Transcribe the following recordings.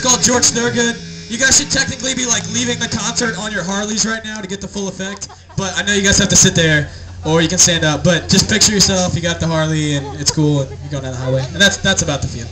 It's called George Thorogood. You guys should technically be like leaving the concert on your Harleys right now to get the full effect. But I know you guys have to sit there or you can stand up. But just picture yourself, you got the Harley and it's cool and you're going down the highway. And that's that's about the feel.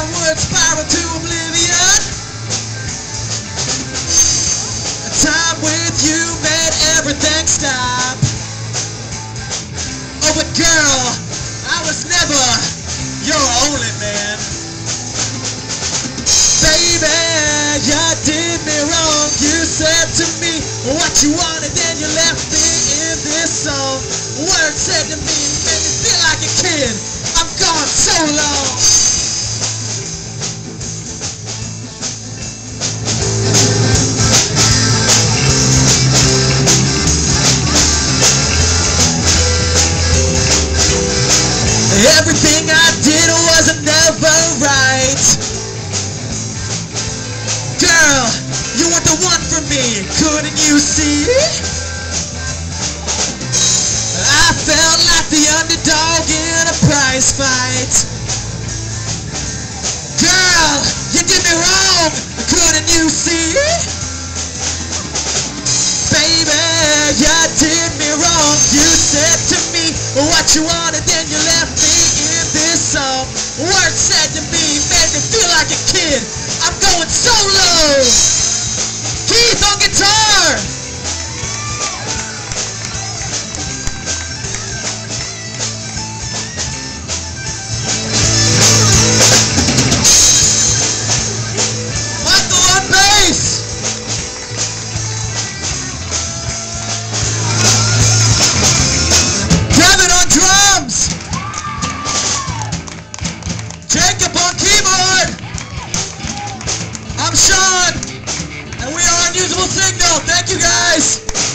Downward spiral to oblivion. A time with you made everything stop. Oh, but girl, I was never your only man. Baby, you did me wrong. You said to me what you wanted, then you left me in this song. Words said to me, made me feel like a kid. I'm gone so long. Everything I did was never right. Girl, you were the one for me, couldn't you see? I felt like the underdog in a prize fight. Girl, you did me wrong, couldn't you see? Baby, you did me wrong. You said to me what you wanted, I'm going solo. Keith on guitar. Sean, and we are Unusable Signal. Thank you guys.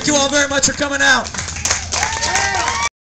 Thank you all very much for coming out.